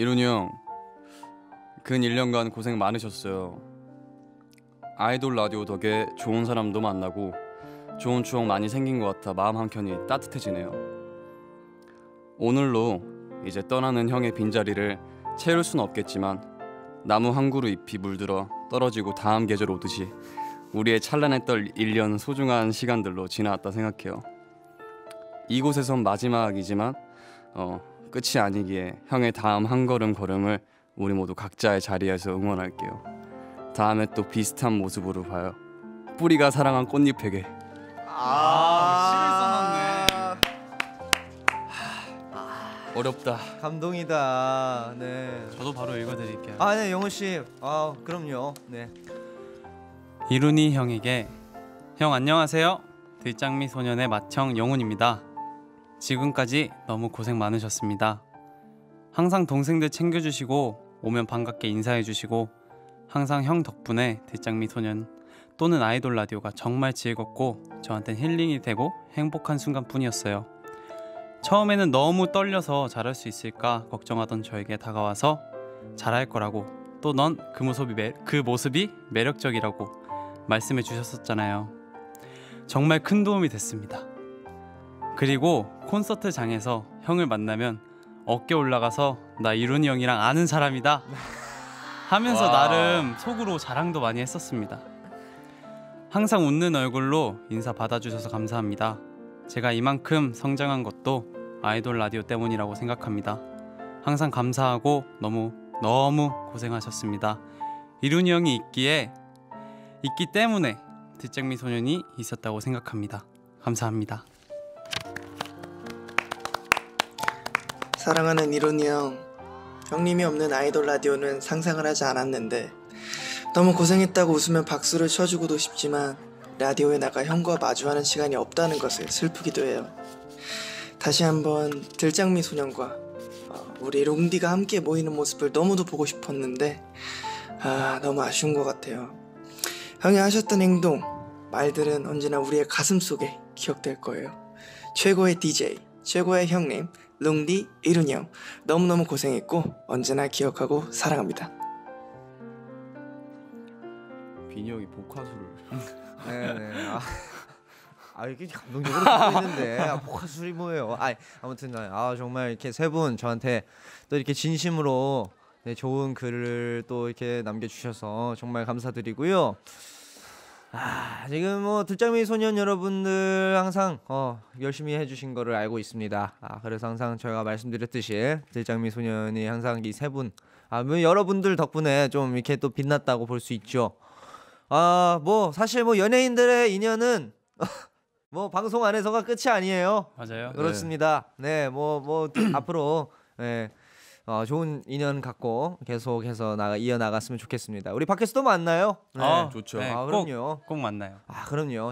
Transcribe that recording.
이룬이 형, 근 1년간 고생 많으셨어요. 아이돌 라디오 덕에 좋은 사람도 만나고 좋은 추억 많이 생긴 것 같아 마음 한켠이 따뜻해지네요. 오늘로 이제 떠나는 형의 빈자리를 채울 순 없겠지만 나무 한 그루 잎이 물들어 떨어지고 다음 계절 오듯이 우리의 찬란했던 1년 소중한 시간들로 지나왔다 생각해요. 이곳에선 마지막이지만 어, 끝이 아니기에 형의 다음 한 걸음 걸음을 우리 모두 각자의 자리에서 응원할게요. 다음에 또 비슷한 모습으로 봐요. 뿌리가 사랑한 꽃잎에게. 아, 어렵다. 감동이다. 네. 저도 바로 읽어드릴게요. 아, 네, 영호 씨. 아, 그럼요. 네. 이룬이 형에게 형 안녕하세요. 들장미 소년의 맏형 영훈입니다. 지금까지 너무 고생 많으셨습니다. 항상 동생들 챙겨주시고 오면 반갑게 인사해주시고 항상 형 덕분에 들장미 소년 또는 아이돌 라디오가 정말 즐겁고 저한텐 힐링이 되고 행복한 순간뿐이었어요. 처음에는 너무 떨려서 잘할 수 있을까 걱정하던 저에게 다가와서 잘할 거라고 또 넌 그 모습이 매, 그 모습이 매력적이라고 말씀해 주셨었잖아요. 정말 큰 도움이 됐습니다. 그리고 콘서트장에서 형을 만나면 어깨 올라가서 나 이룬이 형이랑 아는 사람이다 하면서 와. 나름 속으로 자랑도 많이 했었습니다. 항상 웃는 얼굴로 인사 받아주셔서 감사합니다. 제가 이만큼 성장한 것도 아이돌 라디오 때문이라고 생각합니다. 항상 감사하고 너무 너무 고생하셨습니다. 이룬이 형이 있기에 있기 때문에 듣장미 소년이 있었다고 생각합니다. 감사합니다. 사랑하는 이론이 형, 형님이 없는 아이돌 라디오는 상상을 하지 않았는데 너무 고생했다고 웃으면 박수를 쳐주고도 싶지만 라디오에 나가 형과 마주하는 시간이 없다는 것을 슬프기도 해요. 다시 한번 들장미 소년과 어, 우리 롱디가 함께 모이는 모습을 너무도 보고 싶었는데 아 너무 아쉬운 것 같아요. 형이 하셨던 행동, 말들은 언제나 우리의 가슴 속에 기억될 거예요. 최고의 DJ, 최고의 형님, 롱디 이룬이 형 너무너무 고생했고 언제나 기억하고 사랑합니다. 빈이 형이 복화술을. 네, 네. 아, 아 이게 감동적으로 듣고 있는데 아, 복화술이 뭐예요? 아, 아무튼 아 정말 이렇게 세 분 저한테 또 이렇게 진심으로 네, 좋은 글을 또 이렇게 남겨주셔서 정말 감사드리고요. 아 지금 뭐 들장미 소년 여러분들 항상 어, 열심히 해주신 거를 알고 있습니다. 아 그래서 항상 저희가 말씀드렸듯이 들장미 소년이 항상 이 세 분, 아 뭐 여러분들 덕분에 좀 이렇게 또 빛났다고 볼 수 있죠. 아 뭐 사실 뭐 연예인들의 인연은 뭐 방송 안에서가 끝이 아니에요. 맞아요. 그렇습니다. 네, 뭐뭐 앞으로 네, 어, 좋은 인연 갖고 계속해서 나가 이어 나갔으면 좋겠습니다. 우리 밖에서도 만나요. 네. 아, 좋죠. 네, 아, 꼭, 그럼요. 꼭 만나요. 아, 그럼요.